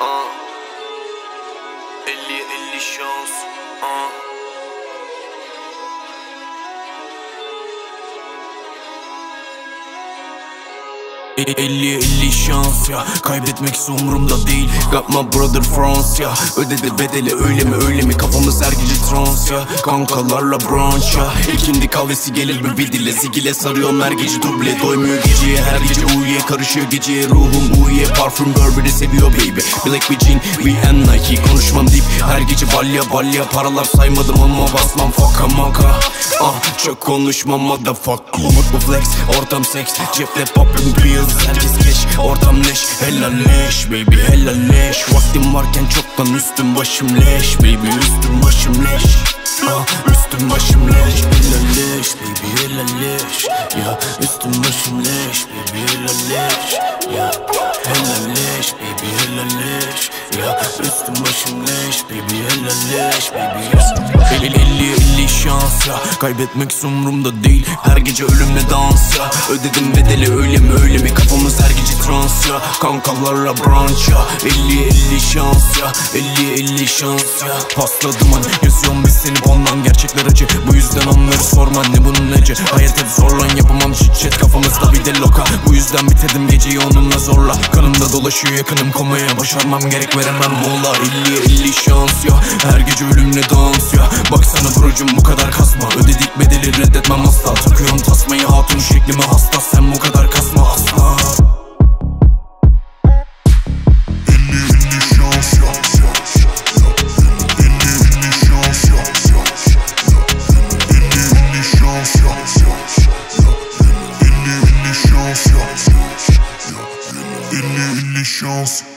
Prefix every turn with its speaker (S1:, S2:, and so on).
S1: Ah. 50'ye 50 şans. Ah. E- 50'ye 50 şans ya Kaybetmek umurumda değil Got my brother France ya Ödedi bedeli öyle mi öyle mi Kafamız her trans ya Kankalarla brunch ya İkindi kahvesi gelir bir vidile Zigile sarıyorum her gece duble Doymuyor. Geceye her gece uyuye Karışıyor. Geceye ruhum uyuye Parfüm Burberry seviyor baby. Black bir jean we and Nike. Konuşmam deyip her gece balya balya Paralar saymadım ama basmam. Faka maka. Ah çok konuşmam motherfucker. Umut bu flex ortam seks. Cepte poppin pills herkes keş. Ortam leş helalleş baby helalleş Vaktim varken çoktan üstüm başım leş Baby üstüm başım leş Ah üstüm başım leş. Helalleş baby helalleş Ya üstüm başım leş baby helalleş Ya helalleş baby helalleş Ya üstüm başım leş baby helalleş baby Elli elli şans ya Kaybetmek umurumda değil. Her gece ölümle dans ya Ödedim bedeli öyle mi öyle mi? Kafamız her gece trans ya Kankalarla brunch ya Elli elli şans ya. Elli elli şans ya. Pasladım hani Yazıyorum biz seni ondan gerçekler acı Bu yüzden onları sorma. Ne bunun nece Hayat hep zorlan yapamam. Şiddet Kafamızda bir de loka. Bu yüzden bitirdim geceyi onunla zorla. Kanımda dolaşıyor yakınım komaya. Başarmam gerek veremem mola Elli elli şans ya. Her gece ölümle dans ya. Baksana brocum bu kadar kasma. Ödedik bedeli reddetmem asla. Takıyorum tasmayı hatun şeklime hasta. Sen bu kadar kasma Delicious.